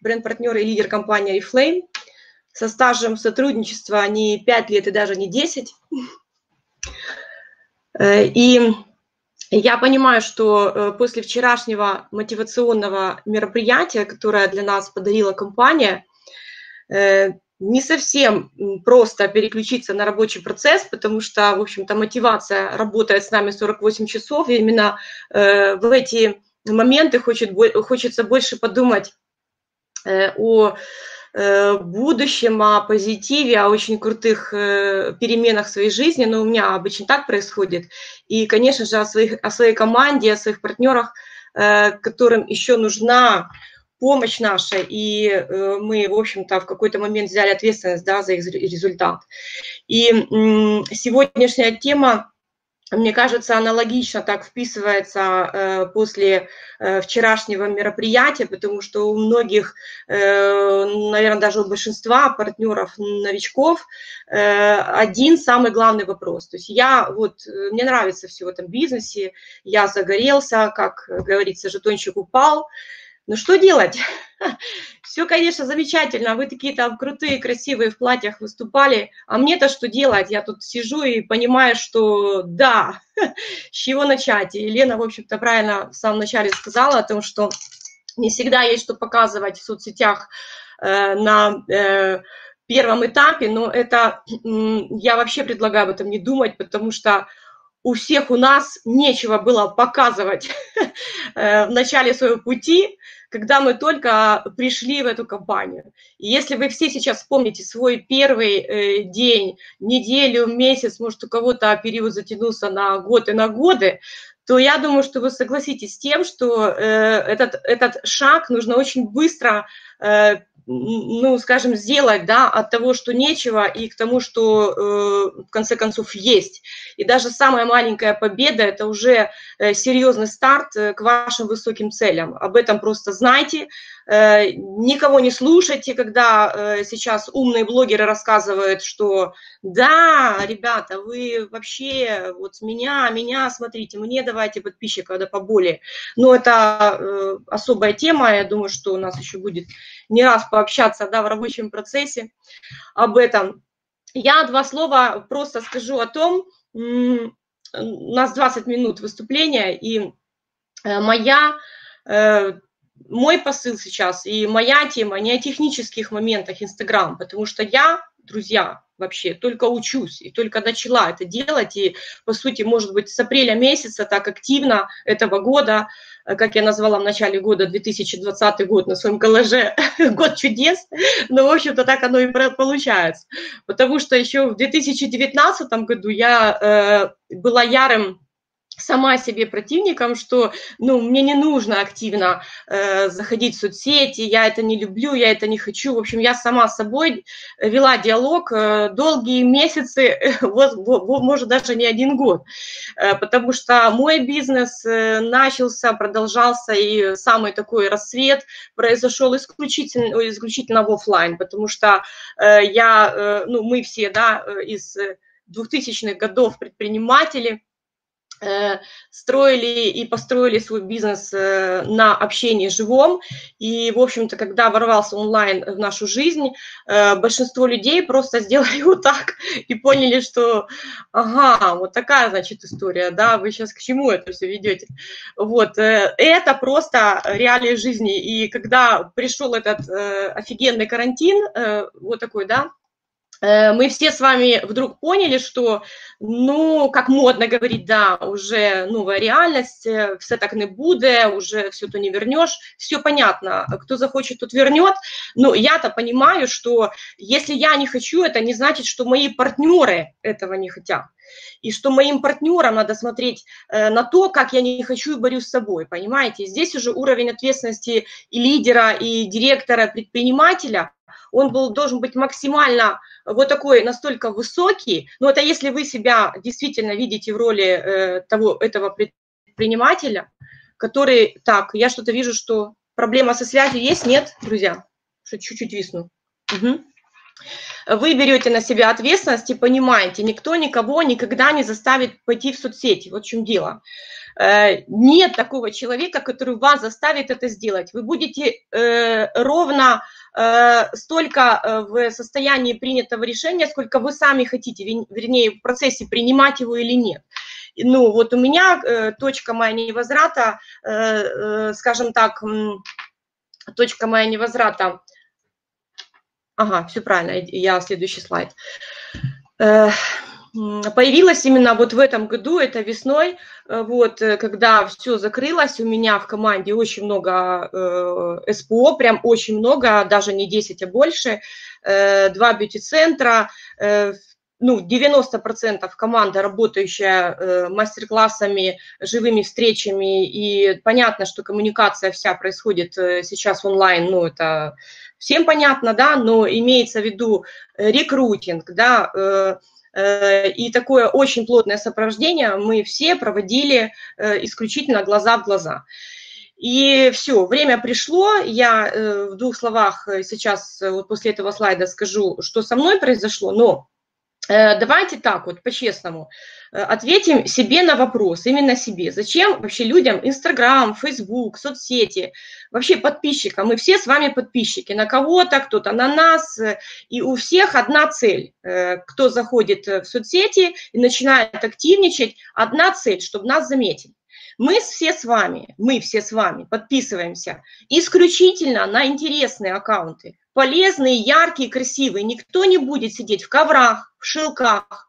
бренд-партнер и лидер компании Reflame со стажем сотрудничества не 5 лет и даже не 10. Э, и я понимаю, что э, после вчерашнего мотивационного мероприятия, которое для нас подарила компания, э, не совсем просто переключиться на рабочий процесс, потому что, в общем-то, мотивация работает с нами 48 часов, и именно в эти моменты хочет, хочется больше подумать о Э, будущем, о позитиве, о очень крутых э, переменах в своей жизни, но у меня обычно так происходит. И, конечно же, о, своих, о своей команде, о своих партнерах, э, которым еще нужна помощь наша, и мы, в общем-то, в какой-то момент взяли ответственность да, за их результат. И сегодняшняя тема мне кажется, аналогично так вписывается э, после э, вчерашнего мероприятия, потому что у многих, э, наверное, даже у большинства партнеров, новичков, э, один самый главный вопрос. То есть я вот, э, мне нравится все в этом бизнесе, я загорелся, как говорится, жетончик упал, ну что делать? Все, конечно, замечательно. Вы такие там крутые, красивые в платьях выступали. А мне-то что делать? Я тут сижу и понимаю, что да, с чего начать. И Лена, в общем-то, правильно в самом начале сказала о том, что не всегда есть что показывать в соцсетях э, на э, первом этапе, но это я вообще предлагаю об этом не думать, потому что у всех у нас нечего было показывать э, в начале своего пути, когда мы только пришли в эту компанию. И если вы все сейчас вспомните свой первый э, день, неделю, месяц, может, у кого-то период затянулся на год и на годы, то я думаю, что вы согласитесь с тем, что э, этот, этот шаг нужно очень быстро ну, скажем, сделать, да, от того, что нечего, и к тому, что э, в конце концов есть. И даже самая маленькая победа – это уже э, серьезный старт э, к вашим высоким целям. Об этом просто знайте, никого не слушайте, когда э, сейчас умные блогеры рассказывают, что да, ребята, вы вообще вот меня, меня смотрите, мне давайте подписчиков да поболее. Но это э, особая тема, я думаю, что у нас еще будет не раз пообщаться да, в рабочем процессе об этом. Я два слова просто скажу о том, у нас 20 минут выступления, и моя мой посыл сейчас и моя тема не о технических моментах Инстаграм, потому что я, друзья, вообще только учусь и только начала это делать. И, по сути, может быть, с апреля месяца так активно этого года, э, как я назвала в начале года, 2020 год на своем коллаже, год чудес, но, в общем-то, так оно и получается. Потому что еще в 2019 году я э, была ярым сама себе противником, что ну, мне не нужно активно э, заходить в соцсети, я это не люблю, я это не хочу. В общем, я сама с собой вела диалог э, долгие месяцы, э, вот, может, даже не один год, э, потому что мой бизнес э, начался, продолжался, и самый такой рассвет произошел исключительно, исключительно в офлайн, потому что э, я, э, ну, мы все, да, э, из 2000-х годов предприниматели – Э, строили и построили свой бизнес э, на общении живом. И, в общем-то, когда ворвался онлайн в нашу жизнь, э, большинство людей просто сделали вот так и поняли, что, ага, вот такая, значит, история, да, вы сейчас к чему это все ведете. Вот, это просто реалии жизни. И когда пришел этот офигенный карантин, вот такой, да, Э, мы все с вами вдруг поняли, что, ну, как модно говорить, да, уже новая реальность, э, все так не будет, уже все то не вернешь, все понятно, кто захочет, тот вернет, но я-то понимаю, что если я не хочу, это не значит, что мои партнеры этого не хотят. И что моим партнерам надо смотреть э, на то, как я не хочу и борюсь с собой, понимаете? Здесь уже уровень ответственности и лидера, и директора, предпринимателя, он был, должен быть максимально вот такой, настолько высокий, но это если вы себя действительно видите в роли э, того, этого предпринимателя, который, так, я что-то вижу, что проблема со связью есть, нет, друзья? Что чуть-чуть висну. Угу. вы берете на себя ответственность и понимаете, никто никого никогда не заставит пойти в соцсети. Вот в чем дело. Э, нет такого человека, который вас заставит это сделать. Вы будете э, ровно э, столько в состоянии принятого решения, сколько вы сами хотите, вернее, в процессе принимать его или нет. Ну, вот у меня точка моя невозврата, скажем так, точка моя невозврата – Ага, все правильно, я следующий слайд. Появилась именно вот в этом году, это весной, э, вот, э, когда все закрылось, у меня в команде очень много э, СПО, прям очень много, даже не 10, а больше, э, два бьюти-центра, э, ну, 90% команда, работающая э, мастер-классами, живыми встречами, и понятно, что коммуникация вся происходит э, сейчас онлайн, ну, это всем понятно, да, но имеется в виду рекрутинг, да, э, и такое очень плотное сопровождение мы все проводили исключительно глаза в глаза. И все, время пришло. Я в двух словах сейчас вот после этого слайда скажу, что со мной произошло, но давайте так вот, по-честному. Э, ответим себе на вопрос, именно себе. Зачем вообще людям Инстаграм, Фейсбук, соцсети, вообще подписчикам? Мы все с вами подписчики. На кого-то, кто-то на нас. Э, и у всех одна цель. Э, кто заходит в соцсети и начинает активничать, одна цель, чтобы нас заметили. Мы все с вами, мы все с вами подписываемся исключительно на интересные аккаунты, полезные, яркие, красивые. Никто не будет сидеть в коврах, в шелках,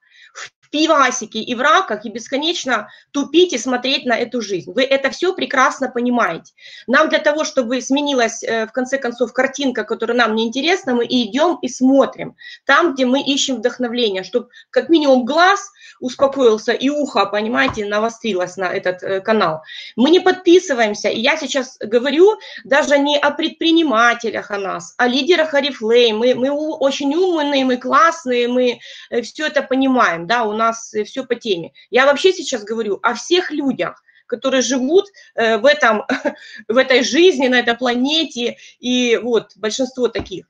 пивасике и в раках и бесконечно тупить и смотреть на эту жизнь. Вы это все прекрасно понимаете. Нам для того, чтобы сменилась, э, в конце концов, картинка, которая нам не интересна, мы идем и смотрим. Там, где мы ищем вдохновление, чтобы как минимум глаз успокоился и ухо, понимаете, навострилось на этот э, канал. Мы не подписываемся. И я сейчас говорю даже не о предпринимателях о нас, о лидерах Арифлей. Мы, мы очень умные, мы классные, мы э, все это понимаем. Да, у нас э, все по теме. Я вообще сейчас говорю о всех людях, которые живут э, в, этом, в этой жизни, на этой планете, и вот большинство таких.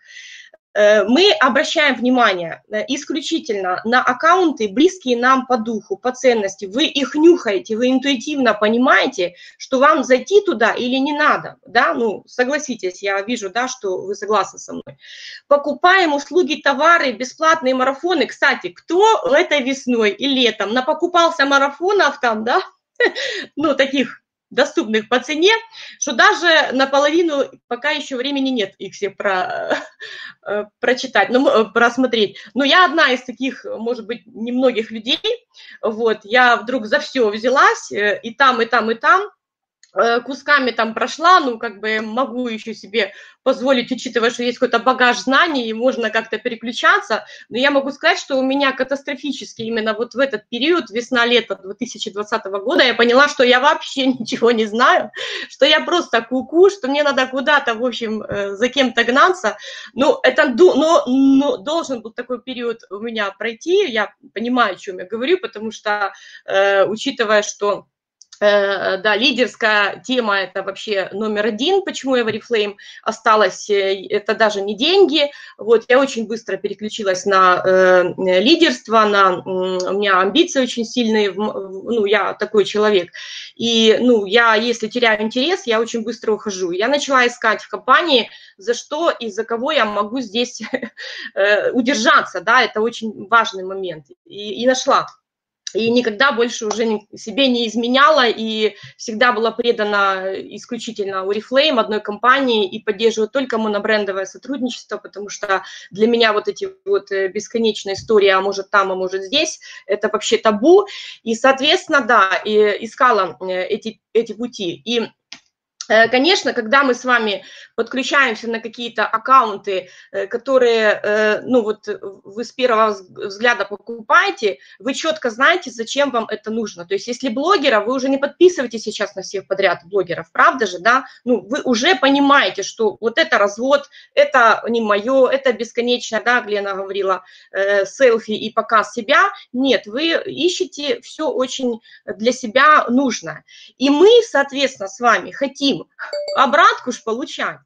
Э, мы обращаем внимание э, исключительно на аккаунты, близкие нам по духу, по ценности. Вы их нюхаете, вы интуитивно понимаете, что вам зайти туда или не надо. Да? Ну, согласитесь, я вижу, да, что вы согласны со мной. Покупаем услуги, товары, бесплатные марафоны. Кстати, кто этой весной и летом напокупался марафонов там, да, ну, таких доступных по цене, что даже наполовину пока еще времени нет их все про, э, прочитать, ну, э, просмотреть. Но я одна из таких, может быть, немногих людей, вот, я вдруг за все взялась, э, и там, и там, и там, кусками там прошла, ну, как бы могу еще себе позволить, учитывая, что есть какой-то багаж знаний, и можно как-то переключаться, но я могу сказать, что у меня катастрофически именно вот в этот период, весна-лето 2020 года, я поняла, что я вообще ничего не знаю, что я просто куку, -ку, что мне надо куда-то, в общем, э, за кем-то гнаться, ну, это, но, но должен был такой период у меня пройти, я понимаю, о чем я говорю, потому что, э, учитывая, что Э, да, лидерская тема – это вообще номер один, почему я в Oriflame осталась, э, это даже не деньги. Вот, я очень быстро переключилась на э, лидерство, на, у меня амбиции очень сильные, ну, я такой человек. И, ну, я, если теряю интерес, я очень быстро ухожу. Я начала искать в компании, за что и за кого я могу здесь удержаться, да, это очень важный момент. И, и нашла и никогда больше уже себе не изменяла и всегда была предана исключительно Oriflame, одной компании, и поддерживаю только монобрендовое сотрудничество, потому что для меня вот эти вот э, бесконечные истории, а может там, а может здесь, это вообще табу. И, соответственно, да, и искала э, эти, эти пути. И конечно, когда мы с вами подключаемся на какие-то аккаунты, э, которые, э, ну вот вы с первого взгляда покупаете, вы четко знаете, зачем вам это нужно. То есть если блогера, вы уже не подписываетесь сейчас на всех подряд блогеров, правда же, да? Ну, вы уже понимаете, что вот это развод, это не мое, это бесконечно, да, Глена говорила, селфи и показ себя. Нет, вы ищете все очень для себя нужное. И мы, соответственно, с вами хотим обратку ж получать.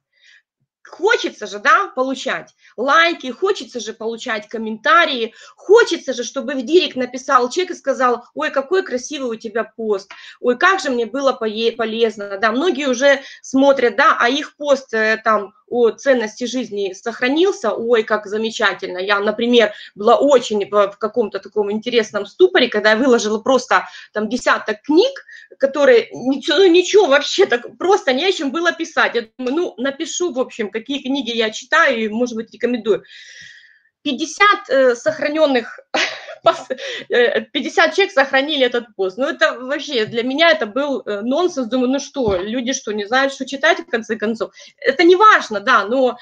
хочется же, да, получать лайки, хочется же получать комментарии, хочется же, чтобы в директ написал человек и сказал, ой, какой красивый у тебя пост, ой, как же мне было полезно, да, многие уже смотрят, да, а их пост э, там о ценности жизни сохранился, ой, как замечательно. Я, например, была очень в каком-то таком интересном ступоре, когда я выложила просто там десяток книг, которые, ничего, ну, ничего вообще, так просто не о чем было писать. Я думаю, ну, напишу, в общем, какие книги я читаю и, может быть, рекомендую. 50 э, сохраненных 50 э, человек сохранили этот пост. Ну, это вообще, для меня это был э, нонсенс. Думаю, ну что, люди что, не знают, что читать, в конце концов? Это не важно, да, но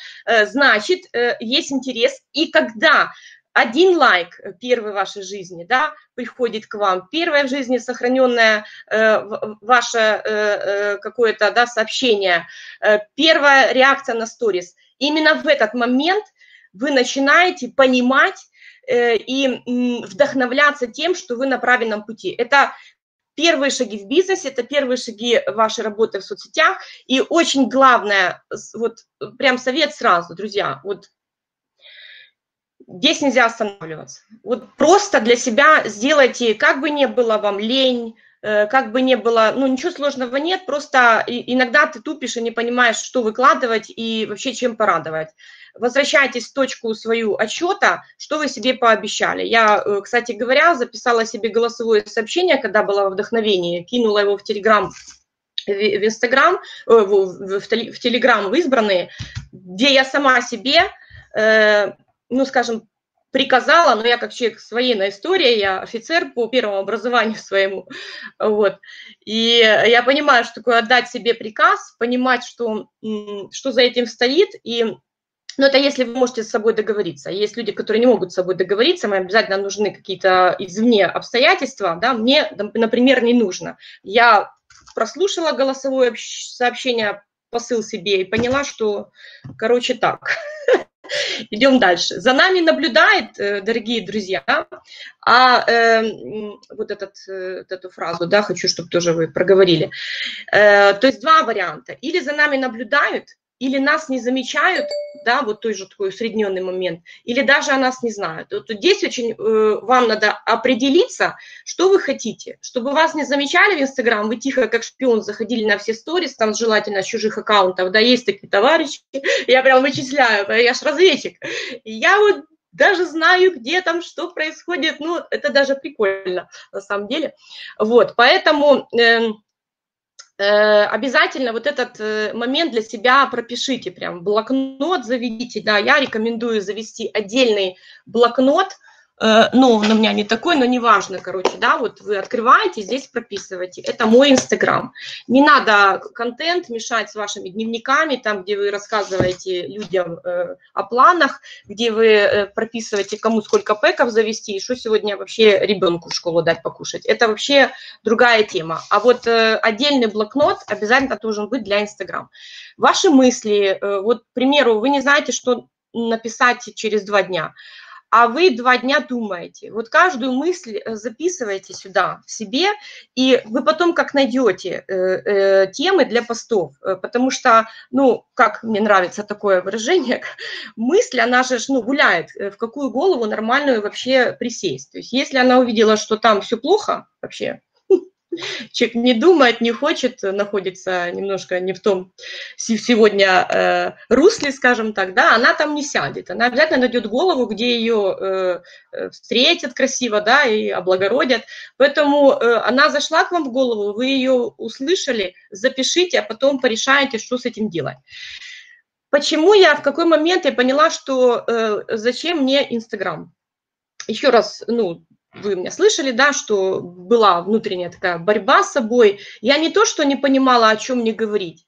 значит, есть интерес. И когда один лайк первый в вашей жизни, да, приходит к вам, первое в жизни сохраненное э, ваше э, э, какое-то, да, сообщение, э, первая реакция на сторис, именно в этот момент вы начинаете понимать э, и вдохновляться тем, что вы на правильном пути. Это первые шаги в бизнесе, это первые шаги вашей работы в соцсетях. И очень главное, вот прям совет сразу, друзья, вот здесь нельзя останавливаться. Вот просто для себя сделайте, как бы не было вам лень, Э, как бы не было, ну, ничего сложного нет, просто иногда ты тупишь и не понимаешь, что выкладывать и вообще чем порадовать. Возвращайтесь в точку свою отчета, что вы себе пообещали. Я, э, кстати говоря, записала себе голосовое сообщение, когда была во вдохновении, кинула его в Телеграм в Инстаграм, э, в, Телеграм в избранные, где я сама себе, э, ну, скажем, приказала, но я как человек с военной историей, я офицер по первому образованию своему, вот, и я понимаю, что такое отдать себе приказ, понимать, что, что за этим стоит, и но это если вы можете с собой договориться. Есть люди, которые не могут с собой договориться, им обязательно нужны какие-то извне обстоятельства, да, мне, например, не нужно. Я прослушала голосовое сообщение, посыл себе и поняла, что, короче, так. Идем дальше. За нами наблюдает, э, дорогие друзья, а э, вот этот, э, эту фразу, да, хочу, чтобы тоже вы проговорили. Э, то есть два варианта. Или за нами наблюдают, или нас не замечают, да, вот той же такой усредненный момент, или даже о нас не знают. Вот здесь очень э, вам надо определиться, что вы хотите, чтобы вас не замечали в Инстаграм, вы тихо, как шпион, заходили на все сторис, там желательно с чужих аккаунтов, да, есть такие товарищи, я прям вычисляю, я ж разведчик, я вот даже знаю, где там что происходит, ну, это даже прикольно, на самом деле, вот, поэтому... Э, обязательно вот этот э, момент для себя пропишите, прям. Блокнот заведите, да, я рекомендую завести отдельный блокнот, Ну, у меня не такой, но неважно, короче, да, вот вы открываете, здесь прописываете. Это мой Инстаграм. Не надо контент мешать с вашими дневниками, там, где вы рассказываете людям э, о планах, где вы э, прописываете, кому сколько пэков завести, и что сегодня вообще ребенку в школу дать покушать. Это вообще другая тема. А вот э, отдельный блокнот обязательно должен быть для Инстаграм. Ваши мысли, э, вот, к примеру, вы не знаете, что написать через два дня – а вы два дня думаете. Вот каждую мысль э, записываете сюда в себе, и вы потом как найдете э, э, темы для постов, э, потому что, ну, как мне нравится такое выражение, мысль, она же, ну, гуляет, э, в какую голову нормальную вообще присесть. То есть если она увидела, что там все плохо вообще, человек не думает, не хочет, находится немножко не в том сегодня э, русле, скажем так, да, она там не сядет. Она обязательно найдет голову, где ее э, э, встретят красиво, да, и облагородят. Поэтому э, она зашла к вам в голову, вы ее услышали, запишите, а потом порешаете, что с этим делать. Почему я, в какой момент я поняла, что э, зачем мне Инстаграм? Еще раз, ну, вы меня слышали, да, что была внутренняя такая борьба с собой. Я не то, что не понимала, о чем мне говорить.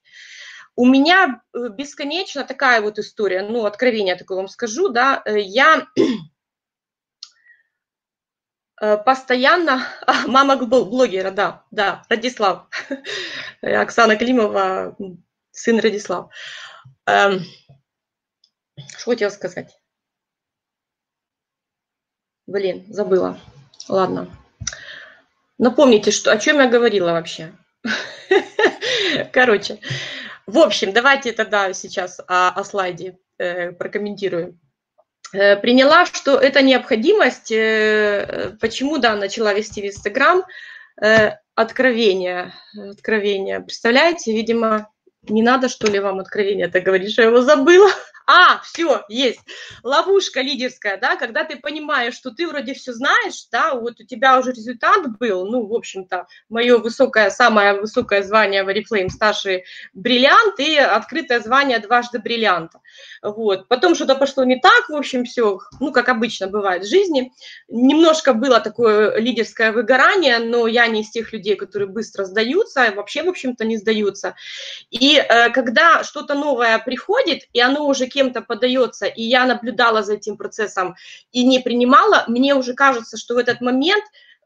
У меня э, бесконечно такая вот история, ну, откровение такое вам скажу, да, э, я э, постоянно, а, мама блогера, да, да, Радислав, Оксана Климова, сын Радислав. Эм, что хотела сказать? Блин, забыла. Ладно. Напомните, что, о чем я говорила вообще. Короче, В общем, давайте тогда сейчас о, о слайде э, прокомментирую. Э, приняла, что это необходимость. Э, почему, да, начала вести в Инстаграм. Э, откровение, откровение. Представляете, видимо, не надо, что ли, вам откровение это говорить, что я его забыла. А, все, есть. Ловушка лидерская, да, когда ты понимаешь, что ты вроде все знаешь, да, вот у тебя уже результат был, ну, в общем-то, мое высокое, самое высокое звание в Oriflame, старший бриллиант и открытое звание дважды бриллианта. Вот. Потом что-то пошло не так, в общем, все, ну, как обычно бывает в жизни. Немножко было такое лидерское выгорание, но я не из тех людей, которые быстро сдаются, вообще, в общем-то, не сдаются. И э, когда что-то новое приходит, и оно уже кем-то подается, и я наблюдала за этим процессом и не принимала, мне уже кажется, что в этот момент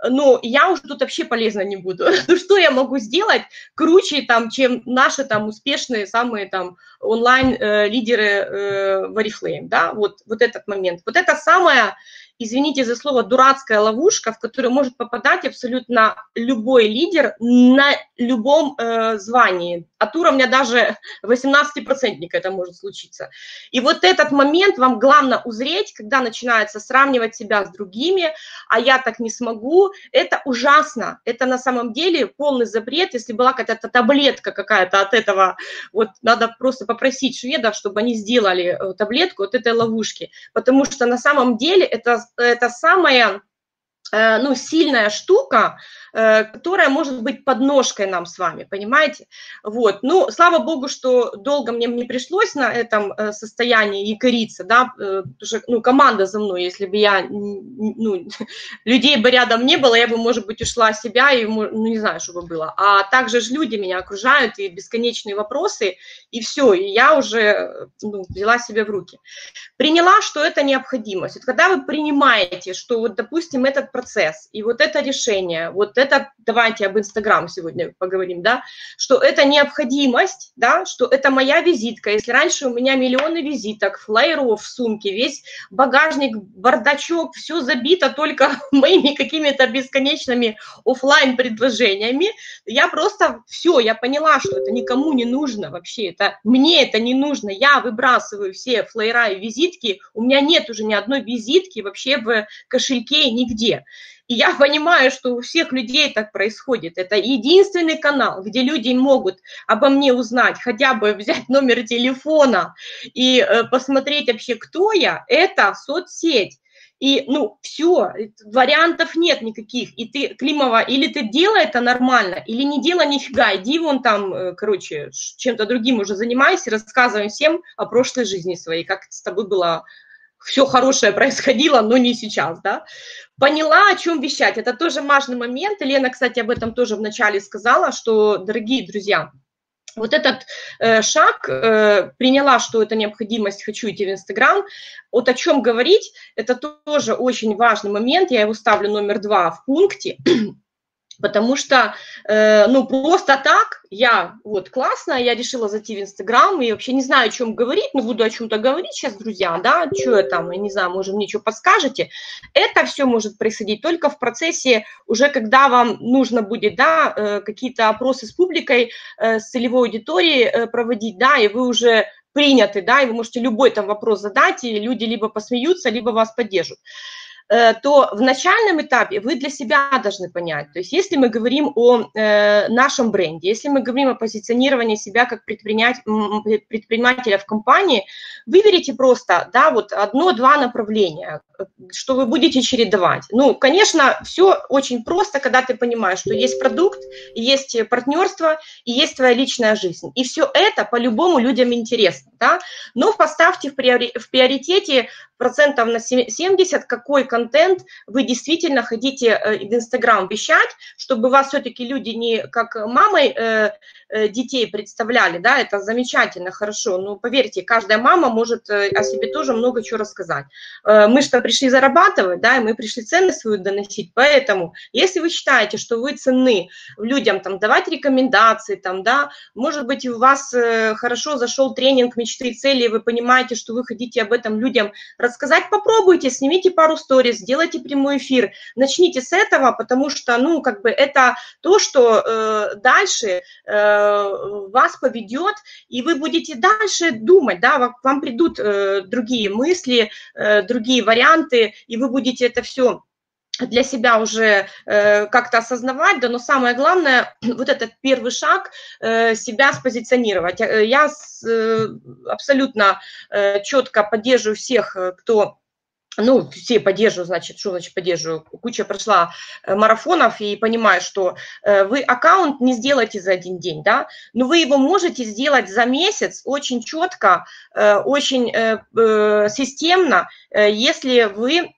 ну, я уже тут вообще полезна не буду. Ну, что я могу сделать круче, там, чем наши там успешные самые там онлайн-лидеры э, э, в Oriflame, да, вот, вот этот момент. Вот это самое извините за слово, дурацкая ловушка, в которую может попадать абсолютно любой лидер на любом э, звании. От уровня даже 18-процентника это может случиться. И вот этот момент вам главное узреть, когда начинается сравнивать себя с другими, а я так не смогу, это ужасно. Это на самом деле полный запрет. Если была какая-то таблетка какая-то от этого, вот надо просто попросить шведов, чтобы они сделали э, таблетку от этой ловушки. Потому что на самом деле это это самая э, ну, сильная штука, Э, которая может быть подножкой нам с вами, понимаете? Вот, ну, слава богу, что долго мне не пришлось на этом э, состоянии якориться, да, э, что, ну, команда за мной, если бы я, ну, людей бы рядом не было, я бы, может быть, ушла себя, и, ну, не знаю, что бы было. А также же люди меня окружают, и бесконечные вопросы, и все, и я уже, ну, взяла себя в руки. Приняла, что это необходимость. Вот когда вы принимаете, что вот, допустим, этот процесс, и вот это решение, вот это, давайте об Инстаграм сегодня поговорим, да, что это необходимость, да, что это моя визитка. Если раньше у меня миллионы визиток, флайеров в сумке, весь багажник, бардачок, все забито только моими какими-то бесконечными офлайн предложениями, я просто все, я поняла, что это никому не нужно вообще, это мне это не нужно, я выбрасываю все флайера и визитки, у меня нет уже ни одной визитки вообще в кошельке нигде. И я понимаю, что у всех людей так происходит. Это единственный канал, где люди могут обо мне узнать, хотя бы взять номер телефона и э, посмотреть вообще, кто я, это соцсеть. И, ну, все, вариантов нет никаких. И ты, Климова, или ты делай это нормально, или не делай нифига, иди вон там, э, короче, чем-то другим уже занимайся, рассказывай всем о прошлой жизни своей, как с тобой было все хорошее происходило, но не сейчас, да. Поняла, о чем вещать. Это тоже важный момент. Лена, кстати, об этом тоже вначале сказала, что, дорогие друзья, вот этот э, шаг э, приняла, что это необходимость, хочу идти в Инстаграм. Вот о чем говорить, это тоже очень важный момент. Я его ставлю номер два в пункте. Потому что, э, ну, просто так я, вот, классно, я решила зайти в Инстаграм и вообще не знаю, о чем говорить, но буду о чем-то говорить сейчас, друзья, да, что я там, я не знаю, может, мне что подскажете. Это все может происходить только в процессе уже, когда вам нужно будет, да, э, какие-то опросы с публикой, э, с целевой аудиторией э, проводить, да, и вы уже приняты, да, и вы можете любой там вопрос задать, и люди либо посмеются, либо вас поддержат. Э, то в начальном этапе вы для себя должны понять, то есть если мы говорим о э, нашем бренде, если мы говорим о позиционировании себя как предпринимателя в компании, выберите просто, да, вот одно-два направления, что вы будете чередовать. Ну, конечно, все очень просто, когда ты понимаешь, что есть продукт, есть партнерство и есть твоя личная жизнь. И все это по-любому людям интересно, да, но поставьте в, приори в приоритете процентов на 70, какой контент вы действительно хотите э, в Инстаграм вещать, чтобы вас все-таки люди не как мамой э, э, детей представляли, да, это замечательно, хорошо, но поверьте, каждая мама может о себе тоже много чего рассказать. Мы что пришли зарабатывать, да, и мы пришли ценность свою доносить, поэтому, если вы считаете, что вы ценны людям, там, давать рекомендации, там, да, может быть, у вас хорошо зашел тренинг мечты и цели, и вы понимаете, что вы хотите об этом людям рассказать, попробуйте, снимите пару сторис, сделайте прямой эфир. Начните с этого, потому что, ну, как бы это то, что э, дальше э, вас поведет, и вы будете дальше думать, да, вам придут э, другие мысли, э, другие варианты, и вы будете это все для себя уже э, как-то осознавать, да, но самое главное, вот этот первый шаг, э, себя спозиционировать. Э, я с, э, абсолютно э, четко поддерживаю всех, э, кто ну, все поддерживаю, значит, что значит поддерживаю, куча прошла э, марафонов и понимаю, что вы аккаунт не сделаете за один день, да, но вы его можете сделать за месяц очень четко, очень системно, если вы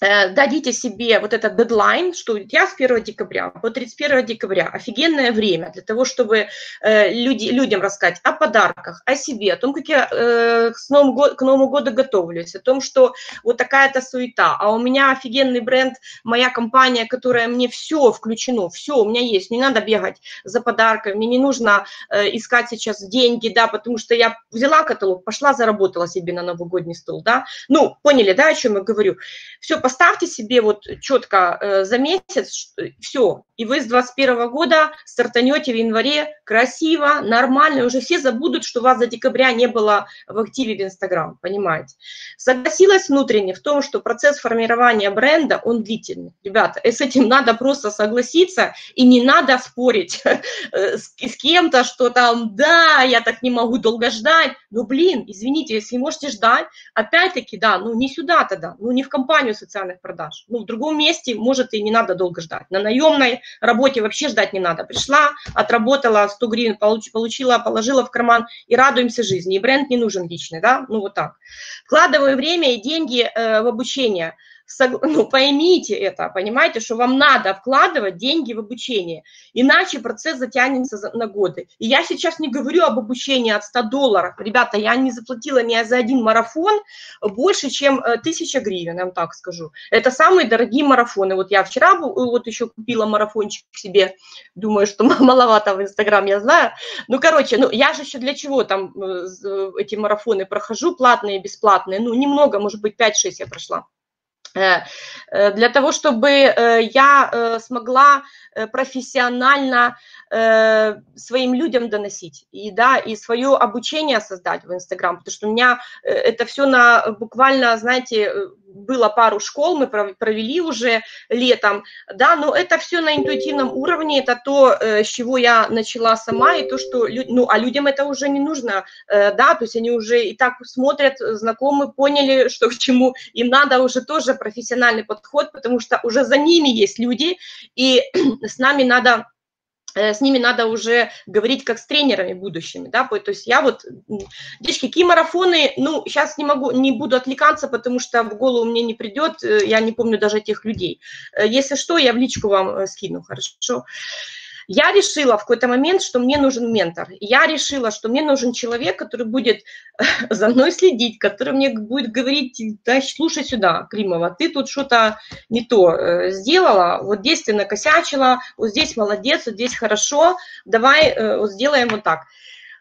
дадите себе вот этот дедлайн, что я с 1 декабря по 31 декабря, офигенное время для того, чтобы э, люди, людям рассказать о подарках, о себе, о том, как я э, с Новым год, к Новому году готовлюсь, о том, что вот такая-то суета, а у меня офигенный бренд, моя компания, которая мне все включено, все у меня есть, не надо бегать за подарками, не нужно искать сейчас деньги, да, потому что я взяла каталог, пошла, заработала себе на новогодний стол, да, ну, поняли, да, о чем я говорю, все, поставьте себе вот четко э, за месяц, все, и вы с 2021 года стартанете в январе красиво, нормально, уже все забудут, что вас за декабря не было в активе в Инстаграм, понимаете. Согласилась внутренне в том, что процесс формирования бренда, он длительный. Ребята, с этим надо просто согласиться, и не надо спорить э, с, с кем-то, что там, да, я так не могу долго ждать, ну, блин, извините, если можете ждать, опять-таки, да, ну, не сюда тогда, ну, не в компанию социальную, социальных продаж. Ну, в другом месте, может, и не надо долго ждать. На наемной работе вообще ждать не надо. Пришла, отработала 100 гривен, получила, положила в карман и радуемся жизни. И бренд не нужен личный, да, ну вот так. Вкладываю время и деньги э, в обучение – ну, поймите это, понимаете, что вам надо вкладывать деньги в обучение, иначе процесс затянется на годы. И я сейчас не говорю об обучении от 100 долларов. Ребята, я не заплатила ни за один марафон больше, чем 1000 э, гривен, я вам так скажу. Это самые дорогие марафоны. Вот я вчера вот еще купила марафончик себе, думаю, что маловато в Инстаграм, я знаю. Ну, короче, ну, я же еще для чего там э, эти марафоны прохожу, платные, бесплатные, ну, немного, может быть, 5-6 я прошла. Э, э, для того, чтобы э, я смогла профессионально своим людям доносить и да и свое обучение создать в Инстаграм, потому что у меня это все на буквально, знаете, было пару школ, мы провели уже летом, да, но это все на интуитивном уровне, это то, э, с чего я начала сама, и то, что, ну, а людям это уже не нужно, э, да, то есть они уже и так смотрят, знакомы, поняли, что к чему, им надо уже тоже профессиональный подход, потому что уже за ними есть люди, и с нами надо с ними надо уже говорить как с тренерами будущими, да, то есть я вот, девочки, какие марафоны, ну, сейчас не могу, не буду отвлекаться, потому что в голову мне не придет, э, я не помню даже этих людей. Э, если что, я в личку вам скину, хорошо? Я решила в какой-то момент, что мне нужен ментор. Я решила, что мне нужен человек, который будет за мной следить, который мне будет говорить, да, слушай сюда, Климова, ты тут что-то не то э, сделала, вот здесь ты накосячила, вот здесь молодец, вот здесь хорошо, давай э, вот сделаем вот так.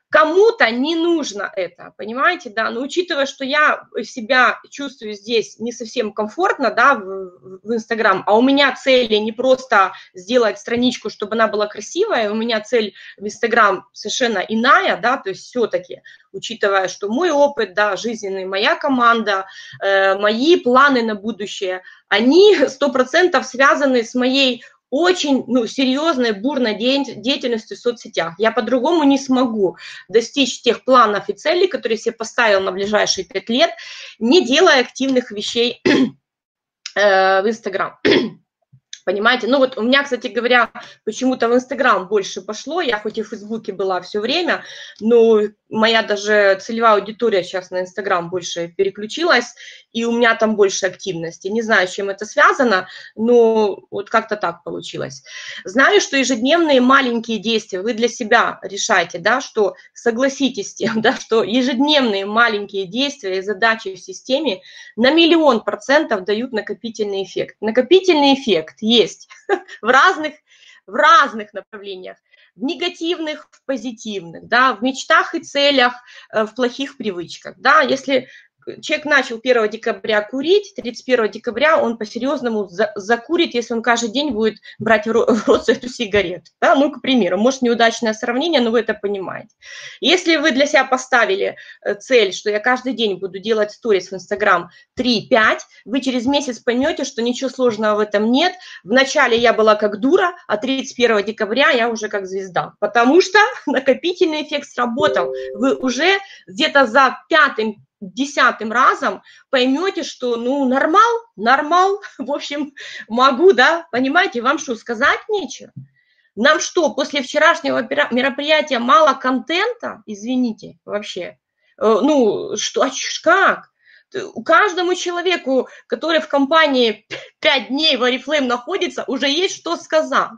Кому-то не нужно это, понимаете, да, но учитывая, что я себя чувствую здесь не совсем комфортно, да, в, Инстаграм, а у меня цель не просто сделать страничку, чтобы она была красивая, у меня цель в Инстаграм совершенно иная, да, то есть все-таки, учитывая, что мой опыт, да, жизненный, моя команда, э, мои планы на будущее, они сто процентов связаны с моей очень ну, серьезной, бурной деятельностью в соцсетях. Я по-другому не смогу достичь тех планов и целей, которые себе поставил на ближайшие пять лет, не делая активных вещей э, в Инстаграм. Понимаете? Ну вот у меня, кстати говоря, почему-то в Инстаграм больше пошло. Я хоть и в Фейсбуке была все время, но моя даже целевая аудитория сейчас на Инстаграм больше переключилась, и у меня там больше активности. Не знаю, с чем это связано, но вот как-то так получилось. Знаю, что ежедневные маленькие действия вы для себя решаете, да, что согласитесь с тем, да, что ежедневные маленькие действия и задачи в системе на миллион процентов дают накопительный эффект. Накопительный эффект есть в разных, в разных направлениях. В негативных, в позитивных, да, в мечтах и целях, э, в плохих привычках, да, если человек начал 1 декабря курить, 31 декабря он по-серьезному за, закурит, если он каждый день будет брать в рот, эту сигарету. Да? Ну, к примеру, может, неудачное сравнение, но вы это понимаете. Если вы для себя поставили э, цель, что я каждый день буду делать сторис в Инстаграм 3-5, вы через месяц поймете, что ничего сложного в этом нет. Вначале я была как дура, а 31 декабря я уже как звезда, потому что накопительный эффект сработал. Вы уже где-то за пятым десятым разом поймете, что, ну, нормал, нормал, в общем, могу, да, понимаете, вам что, сказать нечего? Нам что, после вчерашнего мероприятия мало контента, извините, вообще? Э, ну, что, а как? Каждому человеку, который в компании 5 дней в Oriflame находится, уже есть что сказать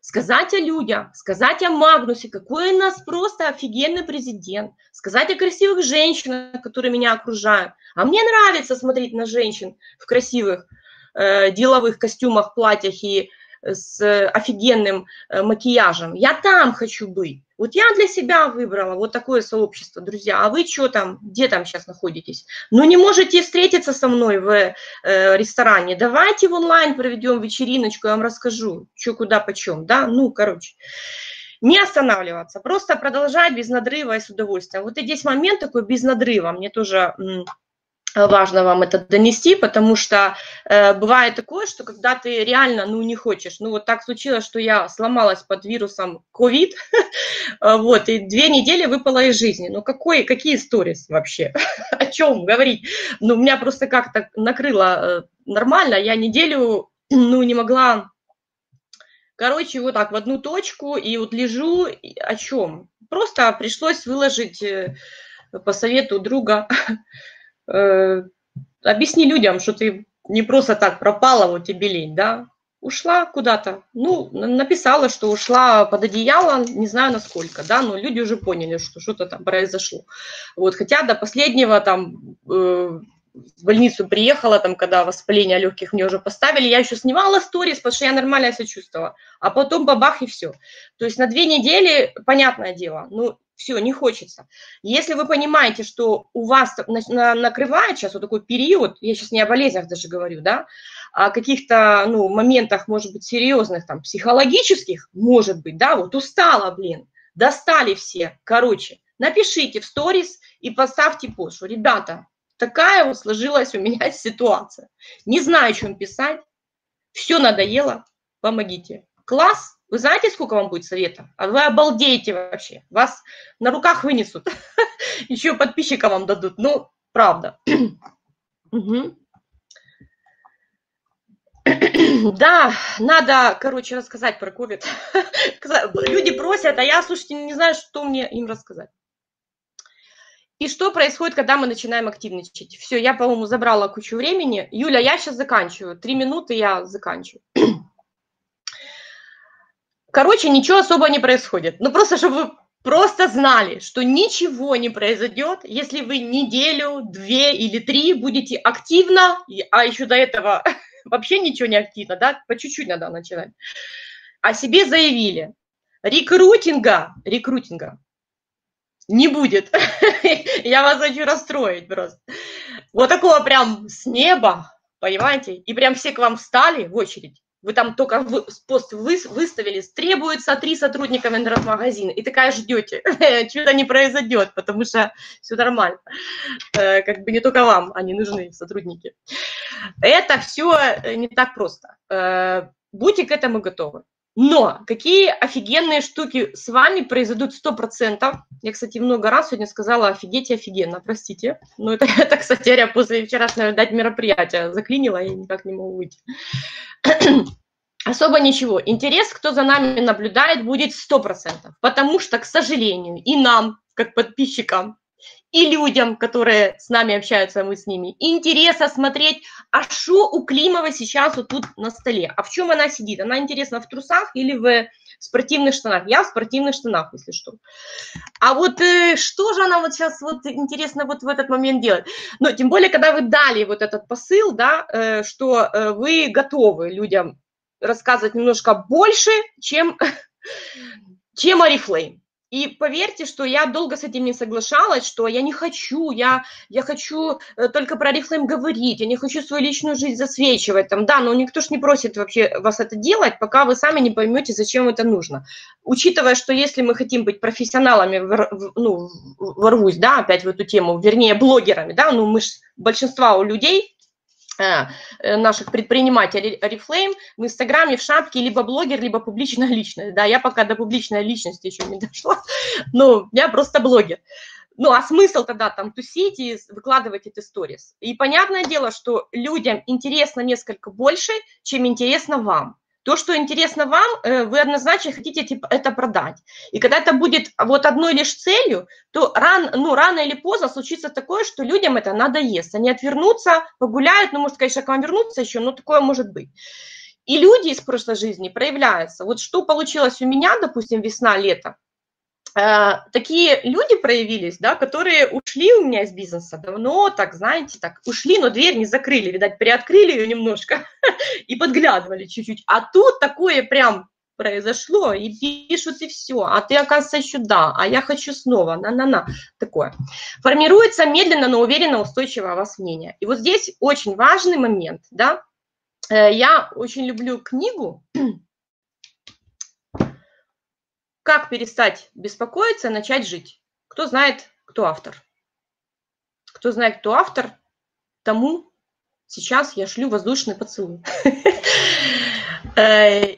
сказать о людях, сказать о Магнусе, какой у нас просто офигенный президент, сказать о красивых женщинах, которые меня окружают. А мне нравится смотреть на женщин в красивых э, деловых костюмах, платьях и с офигенным э, макияжем. Я там хочу быть. Вот я для себя выбрала вот такое сообщество, друзья. А вы что там, где там сейчас находитесь? Ну, не можете встретиться со мной в э, ресторане. Давайте в онлайн проведем вечериночку, я вам расскажу, что, куда, почем, да? Ну, короче. Не останавливаться, просто продолжать без надрыва и с удовольствием. Вот и здесь момент такой без надрыва. Мне тоже важно вам это донести, потому что э, бывает такое, что когда ты реально, ну, не хочешь, ну, вот так случилось, что я сломалась под вирусом COVID, вот, и две недели выпала из жизни. Ну, какой, какие сторис вообще? О чем говорить? Ну, меня просто как-то накрыло э, нормально, я неделю, ну, не могла, короче, вот так в одну точку, и вот лежу, о чем? Просто пришлось выложить э, по совету друга э, объясни людям, что ты не просто так пропала, вот тебе лень, да, ушла куда-то, ну, написала, что ушла под одеяло, не знаю насколько, да, но люди уже поняли, что что-то там произошло. Вот, хотя до последнего там э, в больницу приехала, там, когда воспаление легких мне уже поставили, я еще снимала сторис, потому что я нормально себя чувствовала, а потом бабах и все. То есть на две недели, понятное дело, ну, все, не хочется. Если вы понимаете, что у вас накрывает сейчас вот такой период, я сейчас не о болезнях даже говорю, да, а о каких-то, ну, моментах, может быть, серьезных, там, психологических, может быть, да, вот устала, блин, достали все, короче, напишите в сторис и поставьте пост, что, ребята, такая вот сложилась у меня ситуация, не знаю, о чем писать, все надоело, помогите. Класс, вы знаете, сколько вам будет совета? А вы обалдеете вообще. Вас на руках вынесут. Еще подписчикам вам дадут. Ну, правда. Да, надо, короче, рассказать про COVID. Люди просят, а я, слушайте, не знаю, что мне им рассказать. И что происходит, когда мы начинаем активничать? Все, я, по-моему, забрала кучу времени. Юля, я сейчас заканчиваю. Три минуты я заканчиваю. Короче, ничего особо не происходит. Ну, просто, чтобы вы просто знали, что ничего не произойдет, если вы неделю, две или три будете активно, а еще до этого вообще ничего не активно, да, по чуть-чуть надо начинать, о себе заявили. Рекрутинга, рекрутинга не будет. Я вас хочу расстроить просто. Вот такого прям с неба, понимаете, и прям все к вам встали в очередь вы там только пост вы, выставили, требуется три сотрудника в интернет-магазина, и такая ждете, чудо не произойдет, потому что все нормально. Э, как бы не только вам они нужны, сотрудники. Это все э, не так просто. Э, будьте к этому готовы. Но какие офигенные штуки с вами произойдут 100%. Я, кстати, много раз сегодня сказала офигеть и офигенно, простите. Но это, это кстати, я после вчерашнего дать мероприятия заклинила, я никак не могу выйти. Особо ничего. Интерес, кто за нами наблюдает, будет 100%. Потому что, к сожалению, и нам, как подписчикам, и людям, которые с нами общаются, мы с ними, интересно смотреть, а что у Климова сейчас вот тут на столе, а в чем она сидит, она интересна в трусах или в спортивных штанах, я в спортивных штанах, если что. А вот э, что же она вот сейчас вот интересно вот в этот момент делает? Но тем более, когда вы дали вот этот посыл, да, э, что э, вы готовы людям рассказывать немножко больше, чем, чем Oriflame. И поверьте, что я долго с этим не соглашалась, что я не хочу, я, я хочу э, только про Oriflame говорить, я не хочу свою личную жизнь засвечивать. Там, да, но никто ж не просит вообще вас это делать, пока вы сами не поймете, зачем это нужно. Учитывая, что если мы хотим быть профессионалами, ну, ворвусь, да, опять в эту тему, вернее, блогерами, да, ну, мы ж, большинства у людей наших предпринимателей Oriflame в Инстаграме, в шапке, либо блогер, либо публичная личность. Да, я пока до публичной личности еще не дошла, но я просто блогер. Ну, а смысл тогда там тусить и выкладывать эти сторис? И понятное дело, что людям интересно несколько больше, чем интересно вам. То, что интересно вам, э, вы однозначно хотите типа, это продать. И когда это будет вот одной лишь целью, то ран, ну, рано или поздно случится такое, что людям это надоест. Они отвернутся, погуляют, ну, может, конечно, к вам вернуться еще, но такое может быть. И люди из прошлой жизни проявляются. Вот что получилось у меня, допустим, весна-лето, такие люди проявились, да, которые ушли у меня из бизнеса давно, так, знаете, так, ушли, но дверь не закрыли, видать, приоткрыли ее немножко и подглядывали чуть-чуть. А тут такое прям произошло, и пишут, и все, а ты, оказывается, да, а я хочу снова, на-на-на, такое. Формируется медленно, но уверенно устойчивое вас мнение. И вот здесь очень важный момент, да, э, я очень люблю книгу как перестать беспокоиться, начать жить? Кто знает, кто автор? Кто знает, кто автор, тому сейчас я шлю воздушный поцелуй. Э,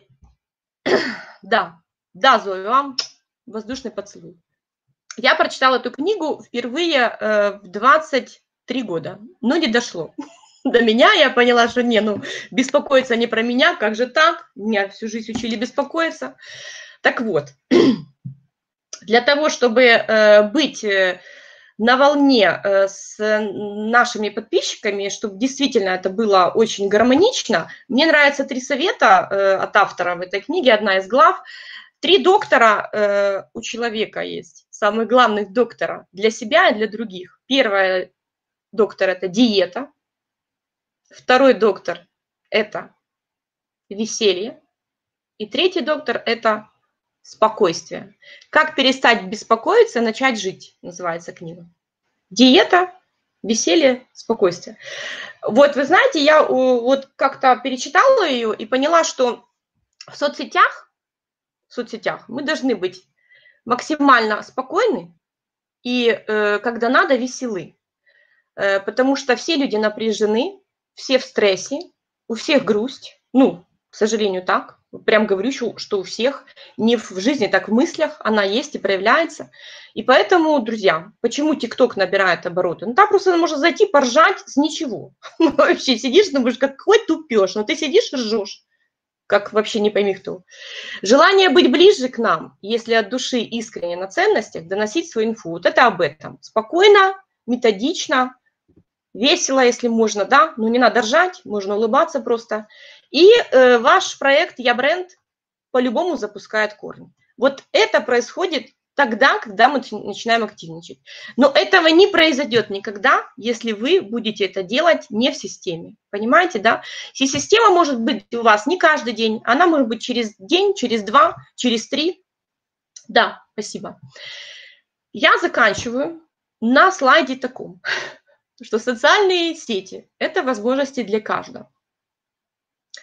да, да, Зоя, вам воздушный поцелуй. Я прочитала эту книгу впервые э, в 23 года, но не дошло до меня. Я поняла, что не, ну, беспокоиться не про меня, как же так? Меня всю жизнь учили беспокоиться. Так вот, для того, чтобы э, быть э, на волне э, с нашими подписчиками, чтобы действительно это было очень гармонично, мне нравятся три совета от автора в этой книге, одна из глав. Три доктора у человека есть, самых главных доктора для себя и для других. Первый доктор – это диета, второй доктор – это веселье, и третий доктор – это спокойствие. Как перестать беспокоиться, начать жить, называется книга. Диета, веселье, спокойствие. Вот вы знаете, я вот как-то перечитала ее и поняла, что в соцсетях, в соцсетях мы должны быть максимально спокойны и, э, когда надо, веселы. Э, потому что все люди напряжены, все в стрессе, у всех грусть. Ну, к сожалению, так. Прям говорю, что у всех не в жизни, так в мыслях она есть и проявляется. И поэтому, друзья, почему ТикТок набирает обороты? Ну, там просто можно зайти, поржать с ничего. Ну, вообще сидишь, думаешь, какой тупешь, но ты сидишь, ржешь как вообще не пойми кто. Желание быть ближе к нам, если от души искренне на ценностях, доносить свою инфу. Вот это об этом. Спокойно, методично, весело, если можно, да, но не надо ржать, можно улыбаться просто. И э, ваш проект «Я бренд» по-любому запускает корни. Вот это происходит тогда, когда мы начинаем активничать. Но этого не произойдет никогда, если вы будете это делать не в системе. Понимаете, да? И система может быть у вас не каждый день, она может быть через день, через два, через три. Да, спасибо. Я заканчиваю на слайде таком, что социальные сети – это возможности для каждого.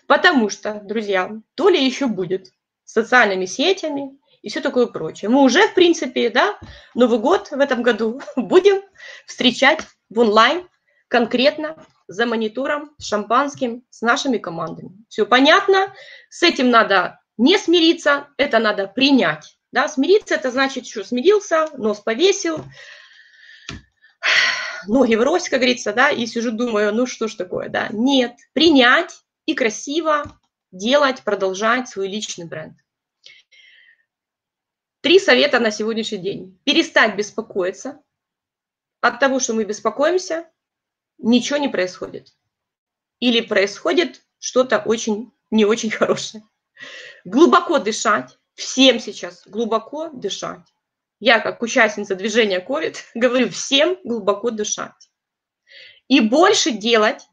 Потому что, друзья, то ли еще будет с социальными сетями и все такое прочее. Мы уже, в принципе, да, Новый год в этом году будем встречать в онлайн конкретно за монитором, с шампанским, с нашими командами. Все понятно, с этим надо не смириться, это надо принять. Да? Смириться – это значит, что смирился, нос повесил, ноги врозь, как говорится, да, и сижу, думаю, ну что ж такое, да. Нет, принять, и красиво делать, продолжать свой личный бренд. Три совета на сегодняшний день. Перестать беспокоиться. От того, что мы беспокоимся, ничего не происходит. Или происходит что-то очень не очень хорошее. Глубоко дышать. Всем сейчас глубоко дышать. Я, как участница движения COVID, говорю всем глубоко дышать. И больше делать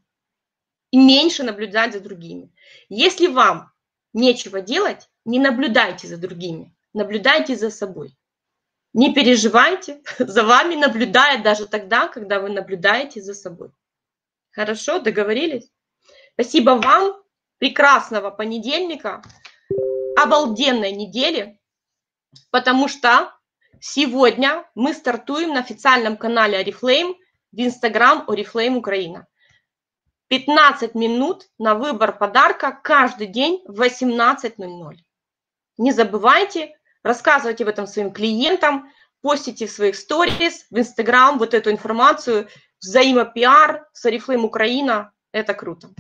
и меньше наблюдать за другими. Если вам нечего делать, не наблюдайте за другими, наблюдайте за собой. Не переживайте, за вами наблюдает даже тогда, когда вы наблюдаете за собой. Хорошо, договорились? Спасибо вам, прекрасного понедельника, обалденной недели, потому что сегодня мы стартуем на официальном канале Oriflame в Instagram Oriflame Украина. 15 минут на выбор подарка каждый день в 18.00. Не забывайте, рассказывайте об этом своим клиентам, постите в своих сторис, в Инстаграм вот эту информацию, взаимопиар с Oriflame Украина. Это круто.